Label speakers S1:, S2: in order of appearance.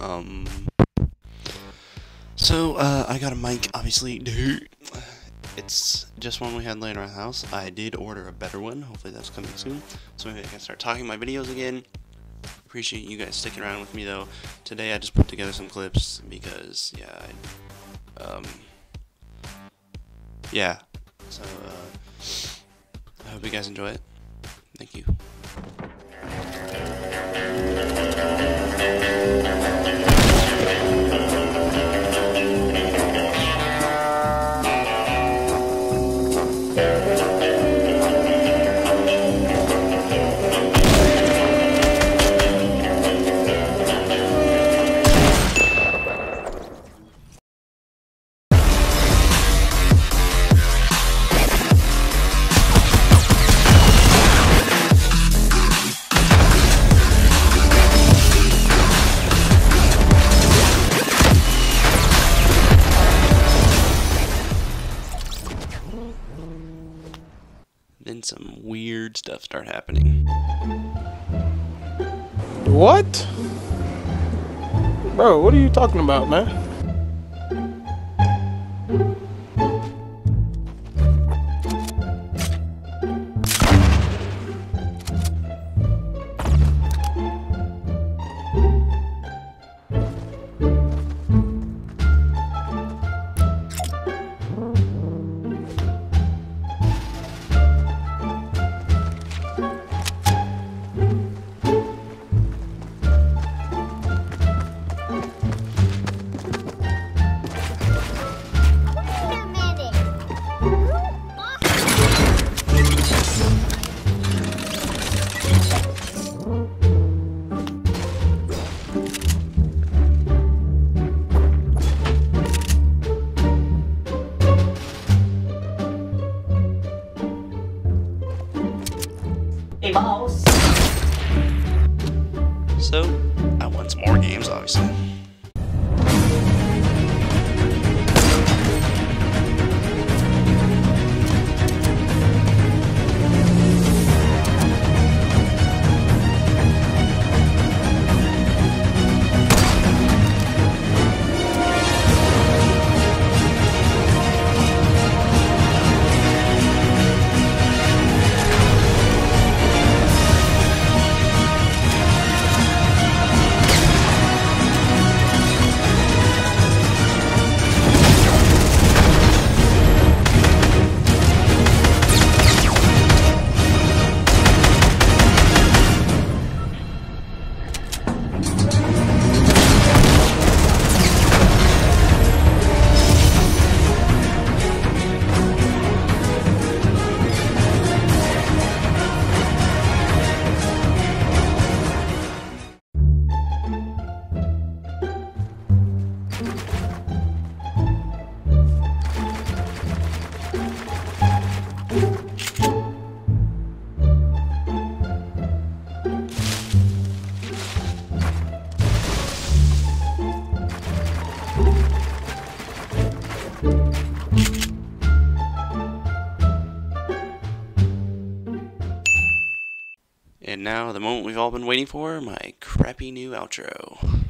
S1: Um, so, uh, I got a mic, obviously. It's just one we had laying around the house. I did order a better one. Hopefully that's coming soon. So maybe I can start talking my videos again. Appreciate you guys sticking around with me, though. Today I just put together some clips because, yeah, I, um, yeah. So, uh, I hope you guys enjoy it. Some weird stuff start happening.
S2: What? Bro, what are you talking about, man?
S1: So, I want some more games, obviously. And now, the moment we've all been waiting for my crappy new outro.